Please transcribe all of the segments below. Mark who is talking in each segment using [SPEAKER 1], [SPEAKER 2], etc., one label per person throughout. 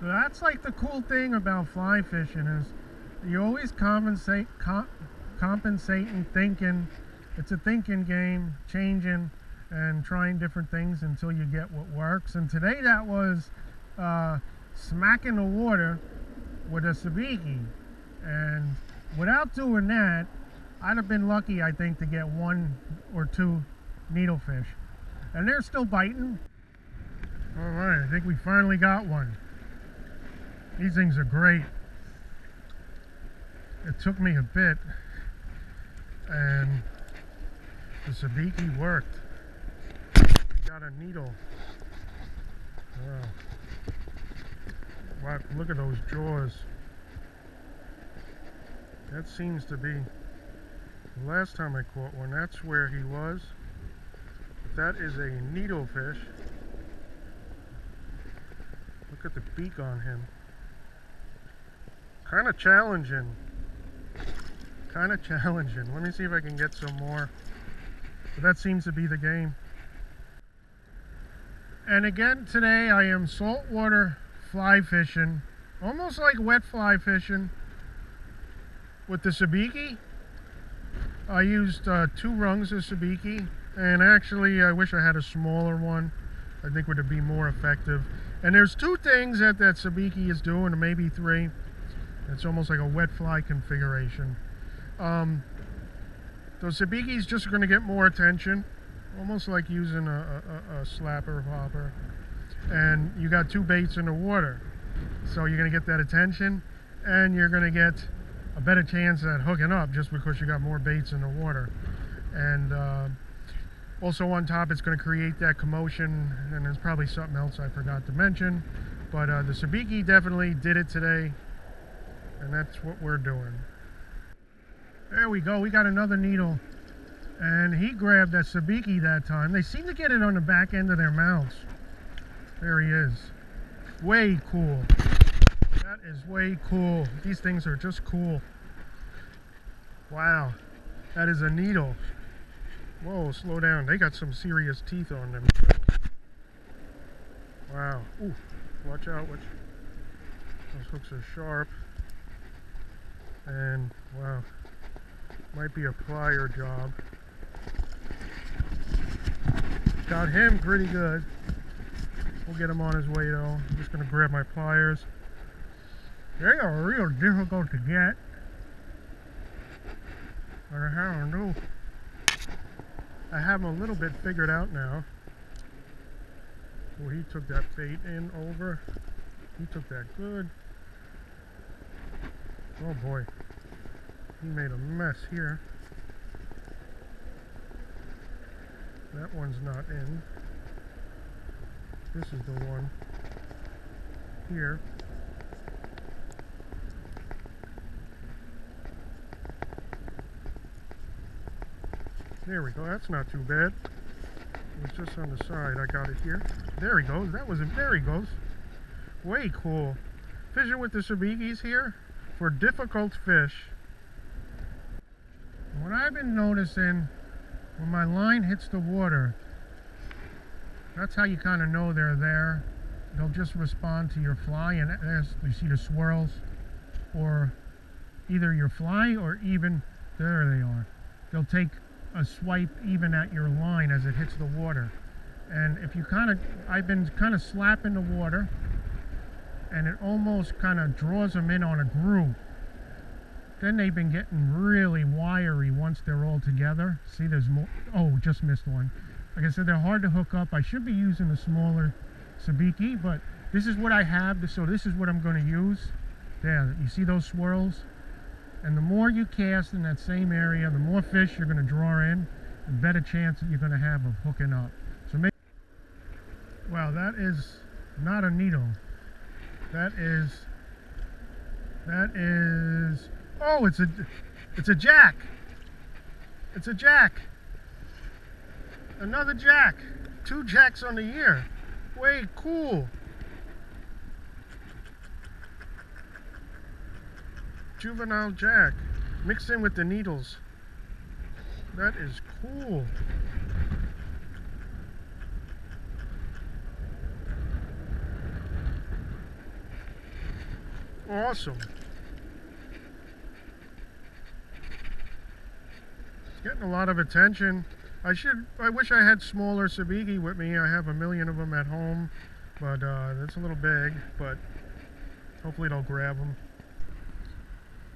[SPEAKER 1] That's like the cool thing about fly fishing is you always compensate, com compensating, thinking. It's a thinking game, changing and trying different things until you get what works. And today that was uh, smacking the water with a sabiki. And without doing that, I'd have been lucky, I think, to get one or two needlefish. And they're still biting. All right, I think we finally got one. These things are great. It took me a bit and the sabiki worked. We got a needle. Wow. Wow, look at those jaws. That seems to be the last time I caught one. That's where he was. That is a needlefish. Look at the beak on him. Kind of challenging. Kind of challenging. Let me see if I can get some more. But that seems to be the game. And again today I am saltwater fly fishing. Almost like wet fly fishing with the sabiki. I used uh, two rungs of sabiki and actually I wish I had a smaller one. I think would be more effective. And there's two things that that sabiki is doing, or maybe three. It's almost like a wet fly configuration. Um, those sabikis just going to get more attention, almost like using a, a, a slapper hopper. And you got two baits in the water. So you're going to get that attention and you're going to get a better chance at hooking up just because you got more baits in the water. And uh, also on top, it's going to create that commotion. And there's probably something else I forgot to mention. But uh, the Sabiki definitely did it today and that's what we're doing. There we go, we got another needle. And he grabbed that sabiki that time. They seem to get it on the back end of their mouths. There he is. Way cool. That is way cool. These things are just cool. Wow. That is a needle. Whoa, slow down. They got some serious teeth on them. Wow. Ooh, watch out. Watch. Those hooks are sharp and wow might be a plier job. Got him pretty good. We'll get him on his way though. I'm just gonna grab my pliers. They are real difficult to get. I have them I have them a little bit figured out now. Well he took that bait in over. He took that good. Oh boy, he made a mess here. That one's not in. This is the one here. There we go, that's not too bad. It was just on the side, I got it here. There he goes, that was it, there he goes. Way cool. Fishing with the sabikis here for difficult fish, what I've been noticing when my line hits the water, that's how you kind of know they're there. They'll just respond to your fly, and there's you see the swirls, or either your fly or even there they are. They'll take a swipe even at your line as it hits the water. And if you kind of, I've been kind of slapping the water and it almost kind of draws them in on a groove. Then they've been getting really wiry once they're all together. See, there's more. Oh, just missed one. Like I said, they're hard to hook up. I should be using a smaller sabiki, but this is what I have, so this is what I'm going to use. There, you see those swirls? And the more you cast in that same area, the more fish you're going to draw in, the better chance that you're going to have of hooking up. So maybe, wow, that is not a needle. That is, that is, oh, it's a, it's a jack. It's a jack. Another jack. Two jacks on the year. Way cool. Juvenile jack. Mixed in with the needles. That is cool. Awesome. Getting a lot of attention. I should, I wish I had smaller sabiki with me. I have a million of them at home, but uh, that's a little big, but hopefully it'll grab them.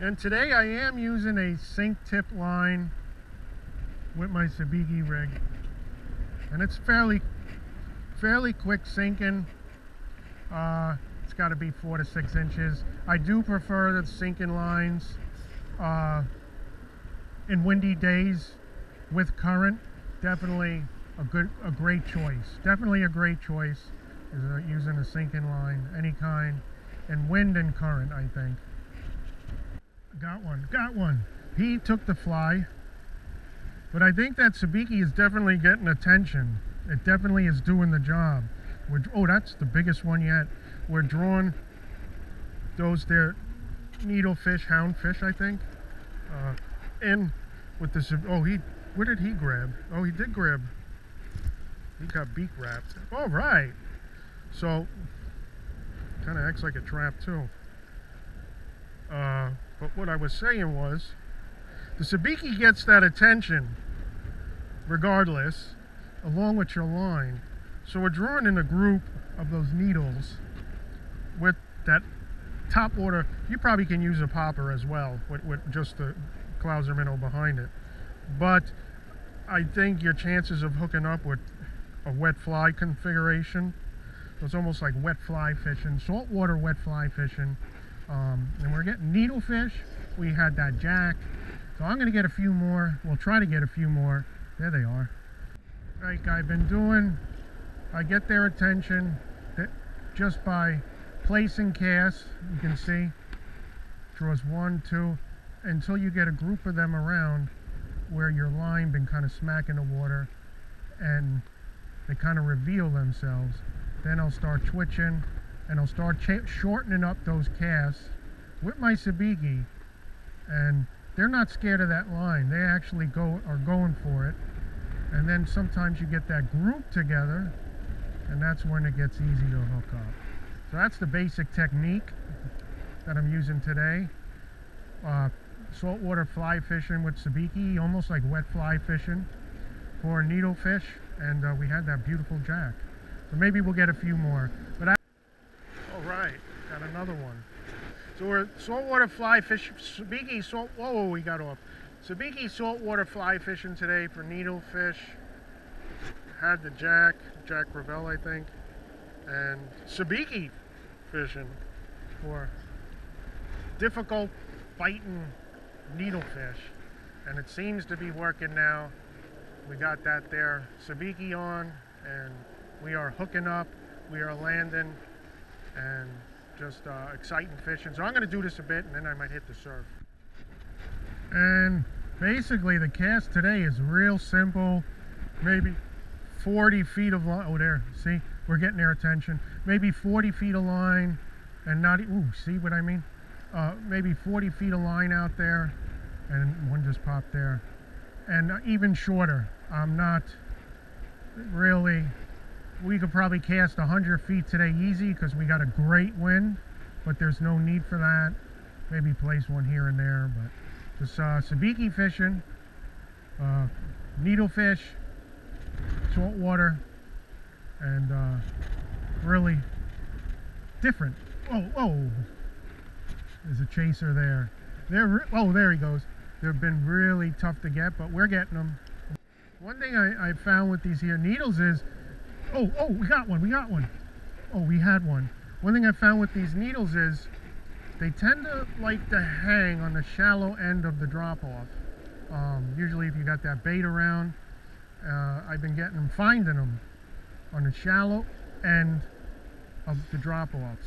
[SPEAKER 1] And today I am using a sink tip line with my sabiki rig. And it's fairly, fairly quick sinking. Uh, it's got to be four to six inches. I do prefer the sinking lines uh, in windy days with current. Definitely a good, a great choice. Definitely a great choice is using a sinking line, any kind, and wind and current. I think. Got one. Got one. He took the fly. But I think that Sabiki is definitely getting attention. It definitely is doing the job. We're, oh, that's the biggest one yet. We're drawing those there needlefish, houndfish, I think, uh, in with this. oh, he, where did he grab? Oh, he did grab, he got beak wrapped. All right. So, kind of acts like a trap too. Uh, but what I was saying was, the sabiki gets that attention regardless, along with your line. So we're drawing in a group of those needles with that top water. You probably can use a popper as well with, with just the Clouser minnow behind it. But I think your chances of hooking up with a wet fly configuration, it's almost like wet fly fishing, saltwater wet fly fishing, um, and we're getting needlefish. We had that jack. So I'm going to get a few more. We'll try to get a few more. There they are. Like I've been doing, I get their attention just by placing casts. You can see, draws one, two, until you get a group of them around where your line been kind of smacking the water and they kind of reveal themselves. Then I'll start twitching and I'll start shortening up those casts with my sabiki and they're not scared of that line. They actually go are going for it. And then sometimes you get that group together and that's when it gets easy to hook up. So that's the basic technique that I'm using today. Uh, saltwater fly fishing with sabiki almost like wet fly fishing for needlefish and uh, we had that beautiful jack so maybe we'll get a few more but I right, got another one. So we're saltwater fly fish, Sabiki salt, whoa, we got off. Sabiki saltwater fly fishing today for needlefish. Had the jack, Jack Crevalle, I think. And Sabiki fishing for difficult biting needlefish. And it seems to be working now. We got that there, Sabiki on, and we are hooking up. We are landing and just uh, exciting fishing. So I'm going to do this a bit and then I might hit the surf. And basically the cast today is real simple. Maybe 40 feet of line. Oh, there. See? We're getting their attention. Maybe 40 feet of line and not... Ooh, see what I mean? Uh, maybe 40 feet of line out there. And one just popped there. And even shorter. I'm not really we could probably cast 100 feet today easy because we got a great wind, but there's no need for that. Maybe place one here and there, but just uh, sabiki fishing, uh, needlefish, saltwater, and uh, really different. Oh, oh, there's a chaser there. They're oh, there he goes. They've been really tough to get, but we're getting them. One thing I, I found with these here needles is Oh, oh, we got one, we got one. Oh, we had one. One thing I found with these needles is they tend to like to hang on the shallow end of the drop-off. Um, usually if you got that bait around, uh, I've been getting them, finding them on the shallow end of the drop-offs.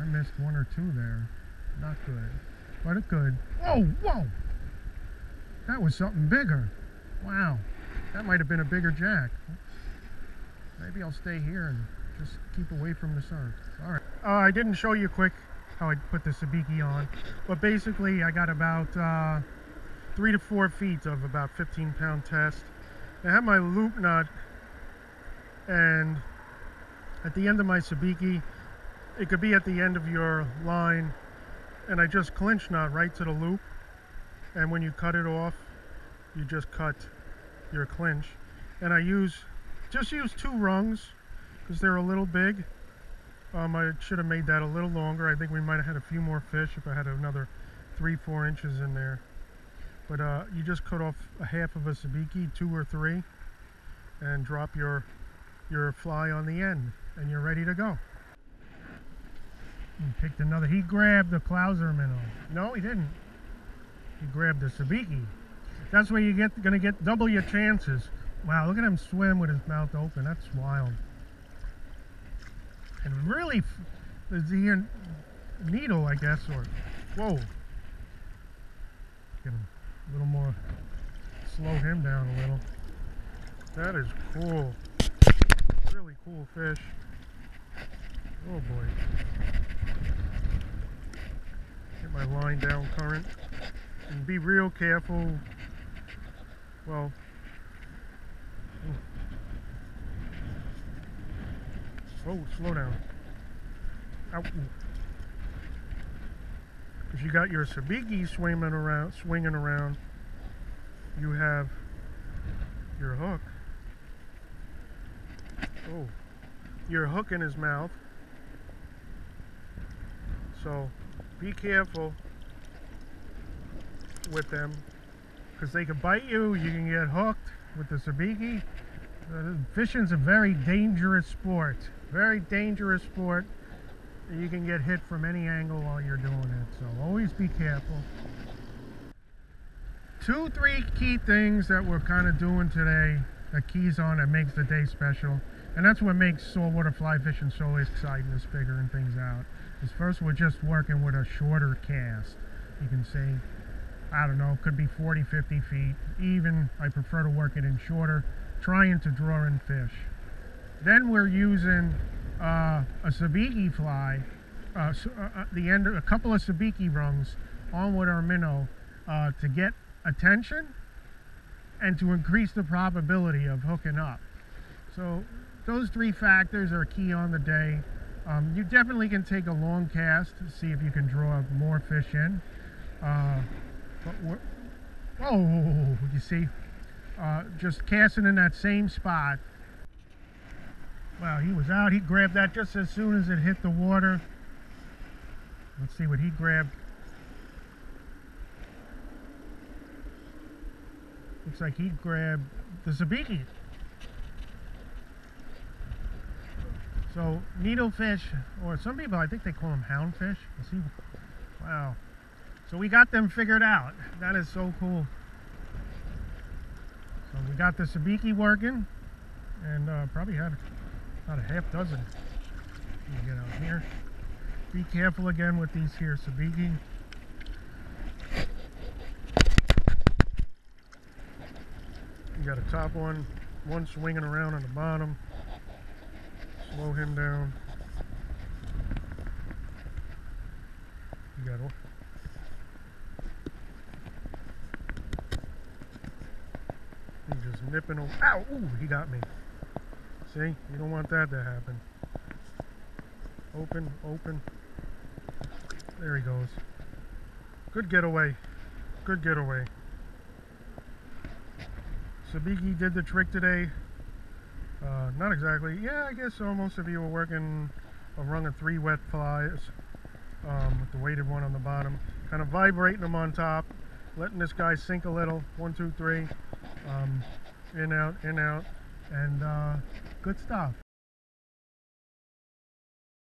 [SPEAKER 1] I missed one or two there. Not good. But it good. Oh, whoa! That was something bigger. Wow. That might have been a bigger jack maybe I'll stay here and just keep away from the sun. All right. Uh, I didn't show you quick how I put the sabiki on, but basically I got about uh, three to four feet of about 15 pound test. I had my loop nut and at the end of my sabiki, it could be at the end of your line and I just clinch knot right to the loop and when you cut it off you just cut your clinch. And I use just use two rungs because they're a little big. Um, I should have made that a little longer. I think we might have had a few more fish if I had another three four inches in there. But uh, you just cut off a half of a sabiki two or three and drop your your fly on the end and you're ready to go he picked another. He grabbed the Clouser minnow no he didn't. He grabbed the sabiki. That's where you get gonna get double your chances. Wow look at him swim with his mouth open. That's wild. And really the needle I guess or whoa. Get him a little more slow him down a little. That is cool. Really cool fish. Oh boy get my line down current. And be real careful. Well oh, oh slow down. Because you got your sabiki swimming around swinging around. You have your hook. Oh your hook in his mouth. So be careful with them because they can bite you you can get hooked with the sabiki. Uh, fishing's a very dangerous sport very dangerous sport you can get hit from any angle while you're doing it so always be careful. Two three key things that we're kind of doing today that keys on that makes the day special and that's what makes saltwater fly fishing so exciting is figuring things out. Is first we're just working with a shorter cast. You can see I don't know could be 40 50 feet. Even I prefer to work it in shorter trying to draw in fish. Then we're using uh, a sabiki fly uh, uh, uh, the end a couple of sabiki rungs on with our minnow uh, to get attention and to increase the probability of hooking up. So those three factors are key on the day um, you definitely can take a long cast to see if you can draw more fish in uh, but oh you see uh, just casting in that same spot Wow, he was out. He grabbed that just as soon as it hit the water. Let's see what he grabbed. Looks like he grabbed the sabiki. So needlefish, or some people I think they call them houndfish. See, wow. So we got them figured out. That is so cool. So we got the sabiki working, and uh, probably had about a half dozen. get out here. Be careful again with these here sabiki. You got a top one, one swinging around on the bottom. Slow him down. You got one. He's just nipping him. Ow! Ooh, he got me. See, you don't want that to happen. Open, open. There he goes. Good getaway. Good getaway. Sabiki did the trick today. Uh, not exactly. Yeah, I guess almost if you were working a rung of three wet flies um, with the weighted one on the bottom. Kind of vibrating them on top. Letting this guy sink a little. One, two, three. Um, in, out, in, out. And uh, good stuff.